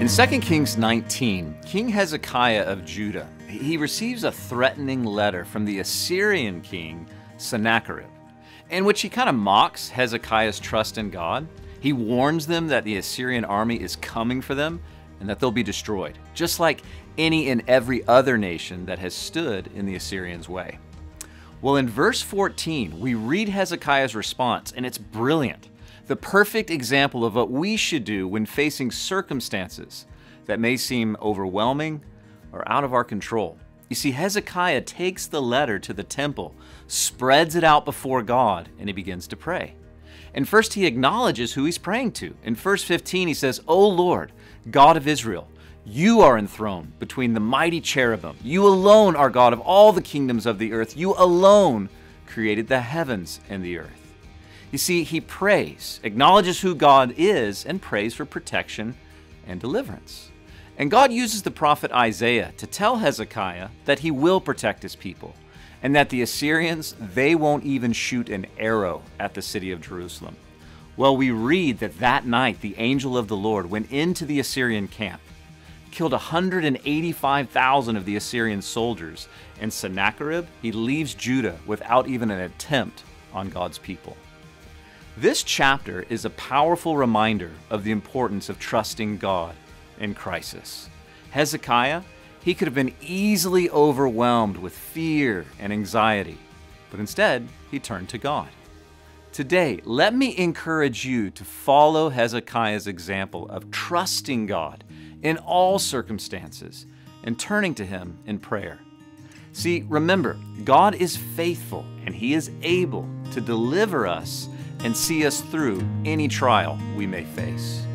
In 2 Kings 19, King Hezekiah of Judah, he receives a threatening letter from the Assyrian king Sennacherib, in which he kind of mocks Hezekiah's trust in God. He warns them that the Assyrian army is coming for them and that they'll be destroyed, just like any and every other nation that has stood in the Assyrians' way. Well, in verse 14, we read Hezekiah's response, and it's brilliant. The perfect example of what we should do when facing circumstances that may seem overwhelming or out of our control. You see, Hezekiah takes the letter to the temple, spreads it out before God, and he begins to pray. And first, he acknowledges who he's praying to. In verse 15, he says, O Lord, God of Israel, you are enthroned between the mighty cherubim. You alone are God of all the kingdoms of the earth. You alone created the heavens and the earth. You see, he prays, acknowledges who God is, and prays for protection and deliverance. And God uses the prophet Isaiah to tell Hezekiah that he will protect his people and that the Assyrians, they won't even shoot an arrow at the city of Jerusalem. Well, we read that that night the angel of the Lord went into the Assyrian camp, killed 185,000 of the Assyrian soldiers, and Sennacherib, he leaves Judah without even an attempt on God's people. This chapter is a powerful reminder of the importance of trusting God in crisis. Hezekiah, he could have been easily overwhelmed with fear and anxiety, but instead, he turned to God. Today, let me encourage you to follow Hezekiah's example of trusting God in all circumstances and turning to Him in prayer. See, remember, God is faithful and He is able to deliver us and see us through any trial we may face.